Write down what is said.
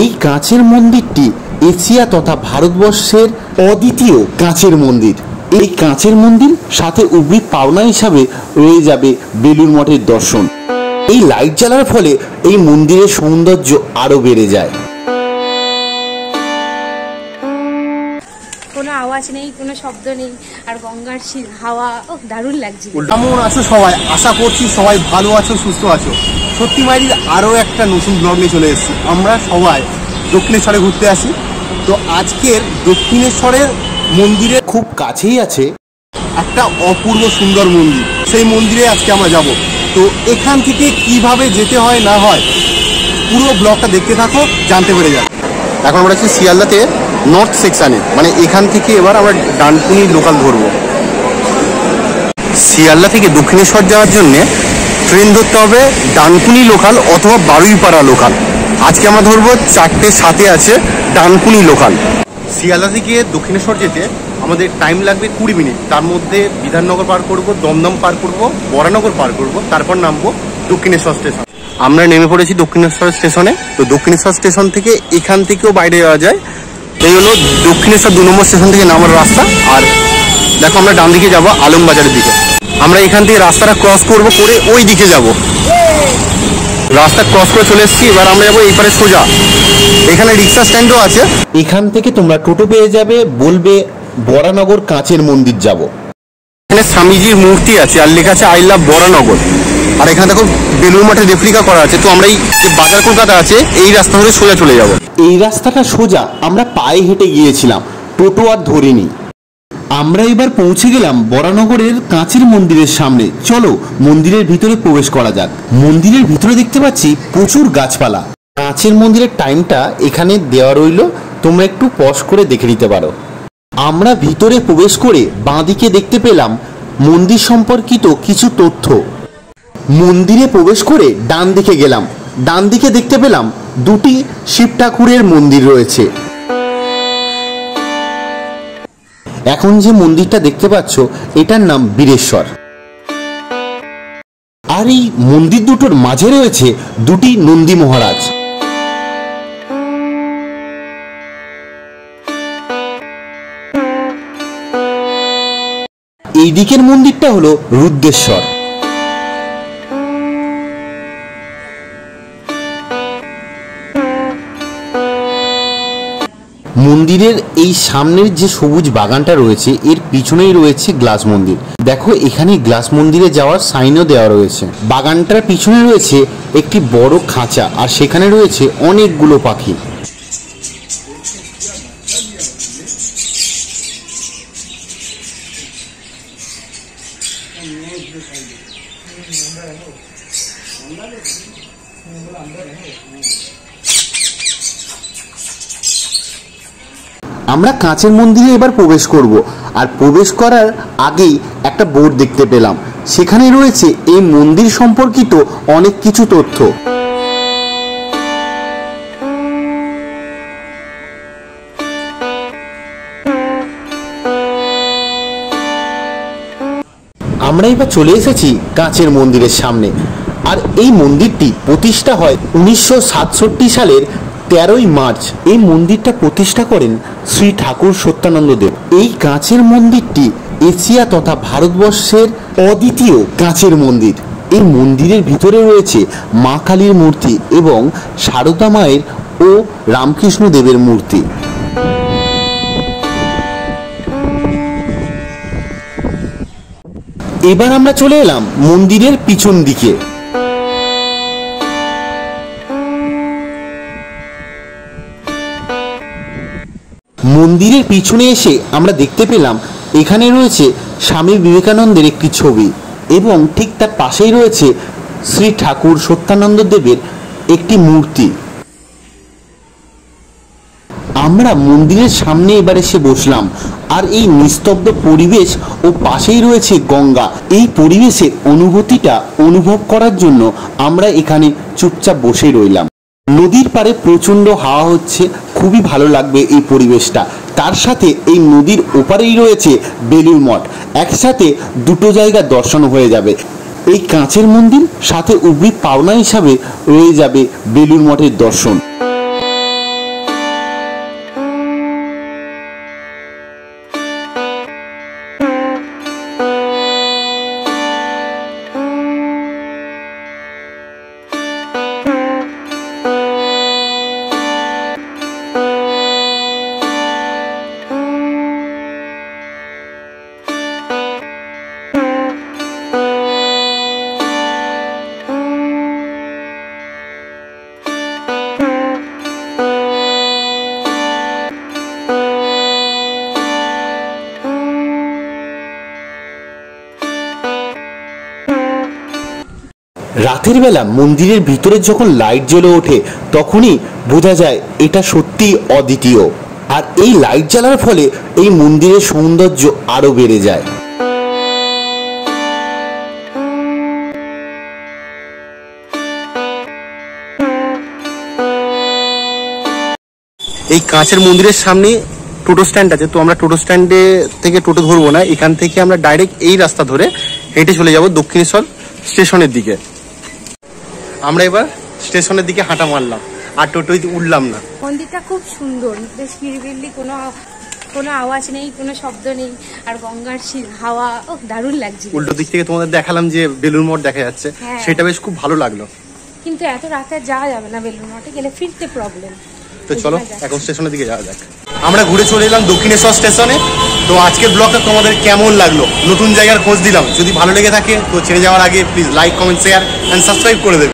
এই কাঁচের মন্দিরটি এশিয়া তথা ভারতবর্ষের অদ্বিতীয় কাঁচের মন্দির। এই কাঁচের মন্দির সাথে উবরি পাওনা হিসাবে রয়ে যাবে বেলুর মঠের দর্শন। এই লাইট জ্বালার ফলে এই মন্দিরের সৌন্দর্য আরও বেড়ে যায়। কোনো আওয়াজ নেই কোনো শব্দ নেই আর গঙ্গার হাওয়া ও দারুণ লাগছে। কেমন আছো সবাই? আশা করছি সবাই ভালো আছো সুস্থ আছো। সত্যি মাইরির আরও একটা নতুন ব্লগ নিয়ে চলে এসেছি। আমরা সবাই দক্ষিণেশ্বরে ঘুরতে আসি। তো আজকের দক্ষিণেশ্বরের মন্দিরের খুব কাছেই আছে একটা অপূর্ব সুন্দর মন্দির। সেই মন্দিরে আজকে আমরা যাব। তো এখান থেকে কীভাবে যেতে হয়, না হয়, পুরো ব্লগটা দেখতে থাকো, জানতে পেরে যাবে। এখন আমরা আছি শিয়ালদাতে নর্থ সেকশানে মানে এখান থেকে এবার আমরা ডানকুনি লোকাল ধরবো। শিয়ালদা থেকে দক্ষিণেশ্বর যাওয়ার জন্যে ট্রেন ধরতে হবে ডানকুনি লোকাল অথবা বারুইপাড়া লোকাল। আজকে আমরা ধরবো চারটে সাথে আছে ডানকুনি লোকাল। শিয়ালদা থেকে দক্ষিণেশ্বর যেতে আমাদের টাইম লাগবে কুড়ি মিনিট। তার মধ্যে বিধাননগর পার করব দমদম পার করব বরানগর পার করব তারপর নামবো দক্ষিণেশ্বর স্টেশন আমরা নেমে পড়েছি দক্ষিণেশ্বর স্টেশনে তো দক্ষিণেশ্বর স্টেশন থেকে এখান থেকেও বাইরে যাওয়া যায়। এই হলো দক্ষিণেশ্বর দু নম্বর স্টেশন থেকে নামার রাস্তা। আর দেখো আমরা ডান দিকে যাব আলমবাজারের দিকে। আমরা এখান থেকে রাস্তাটা ক্রস করব করে ওই দিকে যাব। রাস্তা ক্রস করে চলে এসেছি এবার আমরা যাব এইপারে সোজা। এখানে রিক্সা স্ট্যান্ডও আছে। এখান থেকে তোমরা টোটো পেয়ে যাবে বলবে বরানগর কাঁচের মন্দির যাব। এখানে স্বামীজির মূর্তি আছে আর লেখা আছে আই লাভ বরানগর। আর এখানে দেখো বেলুর মাঠে রেপ্লিকা করা আছে। তো আমরা এই যে বাজার কলকাতা আছে এই রাস্তা ধরে সোজা চলে যাব। এই রাস্তাটা সোজা আমরা পায়ে হেঁটে গিয়েছিলাম। টোটো আর ধরিনি। আমরা এবার পৌঁছে গেলাম বরানগরের কাঁচের মন্দিরের সামনে। চলো, মন্দিরের ভিতরে প্রবেশ করা যাক। মন্দিরের ভিতরে দেখতে পাচ্ছি প্রচুর গাছপালা। কাঁচের মন্দিরের টাইমটা এখানে দেওয়া রইল। তোমরা একটু পজ করে দেখে নিতে পারো। আমরা ভিতরে প্রবেশ করে বাঁদিকে দেখতে পেলাম মন্দির সম্পর্কিত কিছু তথ্য। মন্দিরে প্রবেশ করে ডান দিকে গেলাম। ডান দিকে দেখতে পেলাম দুটি শিব ঠাকুরের মন্দির রয়েছে। এখন যে মন্দিরটা দেখতে পাচ্ছ, এটার নাম বীরেশ্বর। আর এই মন্দির দুটোর মাঝে রয়েছে দুটি নন্দী মহারাজ। এই দিকের মন্দিরটা হলো রুদ্রেশ্বর। মন্দিরের এই সামনের যে সবুজ বাগানটা রয়েছে, এর পিছনেই রয়েছে গ্লাস মন্দির। দেখো এখানে গ্লাস মন্দিরে যাওয়ার সাইনও দেওয়া রয়েছে। বাগানটার পিছনে রয়েছে একটি বড় খাঁচা, আর সেখানে রয়েছে অনেকগুলো পাখি। আমরা কাঁচের মন্দিরে এবার প্রবেশ করব। আর প্রবেশ করার আগেই একটা বোর্ড দেখতে পেলাম। সেখানে রয়েছে এই মন্দির সম্পর্কিত অনেক কিছু তথ্য। আমরা এবার চলে এসেছি কাঁচের মন্দিরের সামনে। আর এই মন্দিরটি প্রতিষ্ঠা হয় উনিশশো সাতষট্টি সালের তেরোই মার্চ এই মন্দিরটা প্রতিষ্ঠা করেন শ্রী ঠাকুর সত্যানন্দ দেব। এই কাঁচের মন্দিরটি এশিয়া তথা ভারতবর্ষের অদ্বিতীয় কাঁচের মন্দির। এই মন্দিরের ভিতরে রয়েছে মা কালীর মূর্তি এবং সারদা মায়ের ও রামকৃষ্ণ দেবের মূর্তি। এবার আমরা চলে এলাম মন্দিরের পিছন দিকে। মন্দিরের পিছনে এসে আমরা দেখতে পেলাম, এখানে রয়েছে স্বামী বিবেকানন্দের একটি ছবি এবং ঠিক তার পাশেই রয়েছে শ্রী ঠাকুর সত্যানন্দ দেবের একটি মূর্তি। আমরা মন্দিরের সামনে এবার এসে বসলাম আর এই নিস্তব্ধ পরিবেশ ও পাশেই রয়েছে গঙ্গা। এই পরিবেশের অনুভূতিটা অনুভব করার জন্য আমরা এখানে চুপচাপ বসে রইলাম। নদীর পারে প্রচণ্ড হাওয়া হচ্ছে, খুবই ভালো লাগবে এই পরিবেশটা। তার সাথে এই নদীর ওপারেই রয়েছে বেলুর মঠ। একসাথে দুটো জায়গা দর্শন হয়ে যাবে। এই কাঁচের মন্দির, সাথে উবৃত পাওনা হিসাবে রয়ে যাবে বেলুর মঠের দর্শন। রাতের বেলা মন্দিরের ভিতরে যখন লাইট জ্বলে ওঠে, তখনই বোঝা যায় এটা সত্যি অদ্বিতীয়। আর এই লাইট জ্বালার ফলে এই মন্দিরের সৌন্দর্য আরও বেড়ে যায়। এই কাঁচের মন্দিরের সামনে টোটো স্ট্যান্ড আছে, তো আমরা টোটো স্ট্যান্ডে থেকে টোটো ধরবো না, এখান থেকে আমরা ডাইরেক্ট এই রাস্তা ধরে হেঁটে চলে যাব দক্ষিণেশ্বর স্টেশনের দিকে। আমরা এবার স্টেশনের দিকে হাঁটা মারলাম। আর টোটোয় উঠলাম না। মন্দিরটা খুব সুন্দর। বেশ নিরিবিলি কোনো কোনো আওয়াজ নেই কোনো শব্দ নেই আর গঙ্গার হাওয়া ও দারুণ লাগছিল। উল্টো দিক থেকে তোমাদের দেখালাম যে বেলুর মঠ দেখা যাচ্ছে। হ্যাঁ। সেটা বেশ খুব ভালো লাগল। কিন্তু এত রাতে যাওয়া যাবে না বেলুর মঠে গেলে ফিরতে প্রবলেম তো চলো এখন স্টেশনের দিকে যাওয়া যাক। আমরা ঘুরে চলে এলাম দক্ষিণেশ্বর স্টেশনে। তো আজকের ব্লগটা তোমাদের কেমন লাগল? নতুন জায়গার খোঁজ দিলাম। যদি ভালো লেগে থাকে তো ছেড়ে যাওয়ার আগে please like comment share and subscribe করে দেবে।